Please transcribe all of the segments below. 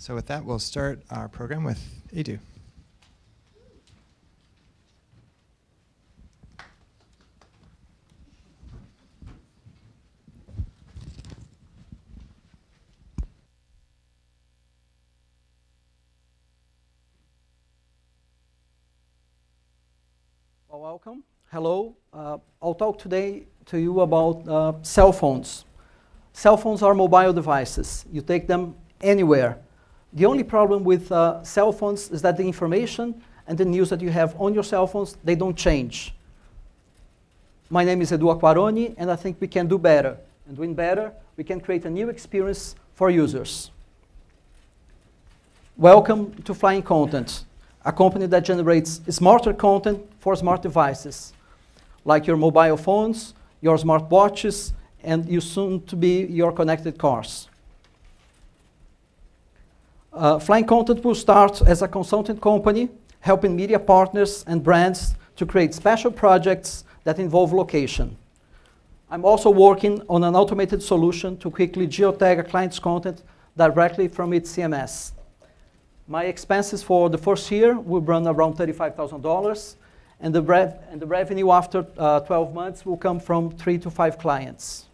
So with that, we'll start our program with Edu. Well, welcome. Hello. Uh, I'll talk today to you about uh, cell phones. Cell phones are mobile devices. You take them anywhere. The only problem with uh, cell phones is that the information and the news that you have on your cell phones, they don't change. My name is Edu Acquarone, and I think we can do better. And doing better, we can create a new experience for users. Welcome to Flying Content, a company that generates smarter content for smart devices, like your mobile phones, your smart watches, and you soon to be your connected cars. Uh, Flying Content will start as a consulting company, helping media partners and brands to create special projects that involve location. I'm also working on an automated solution to quickly geotag a client's content directly from its CMS. My expenses for the first year will run around $35,000, and, the and the revenue after uh, 12 months will come from three to five clients.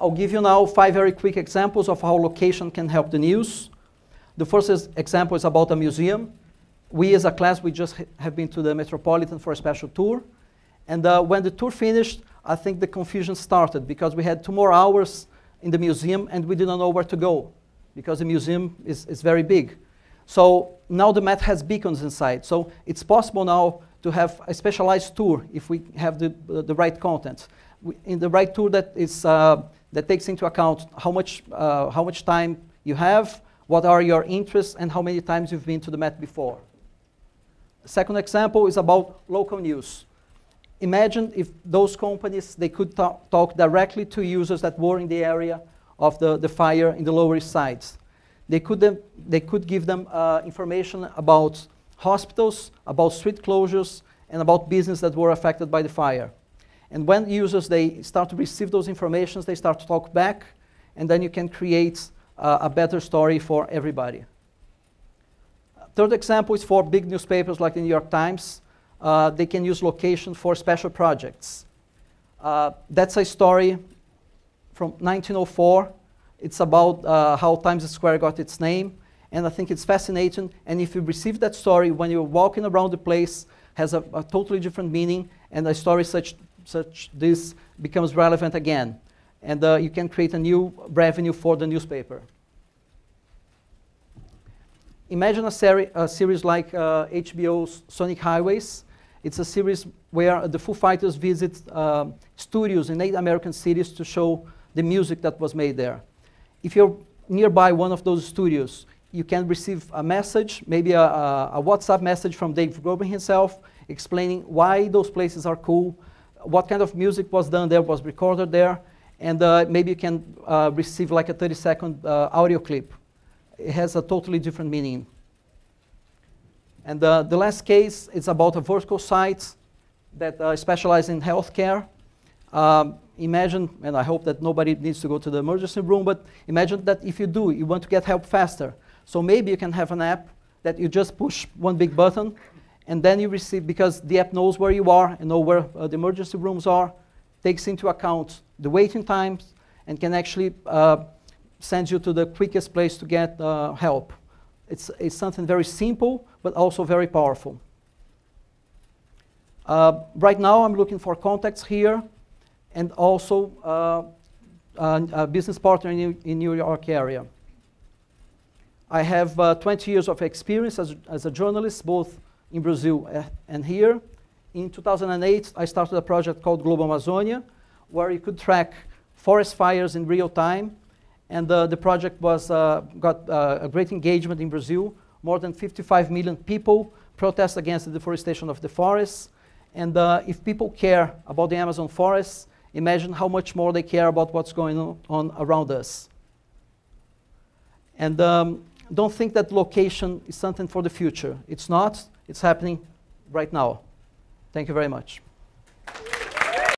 I'll give you now five very quick examples of how location can help the news. The first is, example is about a museum. We as a class, we just ha have been to the Metropolitan for a special tour. And uh, when the tour finished, I think the confusion started because we had two more hours in the museum and we didn't know where to go because the museum is, is very big. So now the Met has beacons inside. So it's possible now to have a specialized tour if we have the, uh, the right content. We, in the right tour that is uh, that takes into account how much, uh, how much time you have, what are your interests, and how many times you've been to the Met before. The second example is about local news. Imagine if those companies, they could talk, talk directly to users that were in the area of the, the fire in the Lower East Side. They could, they could give them uh, information about hospitals, about street closures, and about business that were affected by the fire. And when users, they start to receive those informations, they start to talk back, and then you can create uh, a better story for everybody. Third example is for big newspapers like the New York Times. Uh, they can use location for special projects. Uh, that's a story from 1904. It's about uh, how Times Square got its name, and I think it's fascinating. And if you receive that story when you're walking around the place, has a, a totally different meaning, and a story such such this becomes relevant again. And uh, you can create a new revenue for the newspaper. Imagine a, seri a series like uh, HBO's Sonic Highways. It's a series where the Foo Fighters visit uh, studios in eight American cities to show the music that was made there. If you're nearby one of those studios, you can receive a message, maybe a, a, WhatsApp message from Dave Grohl himself, explaining why those places are cool, what kind of music was done there, was recorded there, and uh, maybe you can uh, receive like a 30 second uh, audio clip. It has a totally different meaning. And uh, the last case is about a vertical site that uh, specializes in healthcare. Um, imagine, and I hope that nobody needs to go to the emergency room, but imagine that if you do, you want to get help faster. So maybe you can have an app that you just push one big button and then you receive, because the app knows where you are and know where uh, the emergency rooms are, takes into account the waiting times, and can actually uh, send you to the quickest place to get uh, help. It's, it's something very simple, but also very powerful. Uh, right now, I'm looking for contacts here, and also uh, a business partner in, in New York area. I have uh, 20 years of experience as, as a journalist, both in Brazil uh, and here. In 2008, I started a project called Globo Amazonia, where you could track forest fires in real time. And uh, the project was, uh, got uh, a great engagement in Brazil. More than 55 million people protest against the deforestation of the forests. And uh, if people care about the Amazon forests, imagine how much more they care about what's going on around us. And um, don't think that location is something for the future. It's not. It's happening right now. Thank you very much.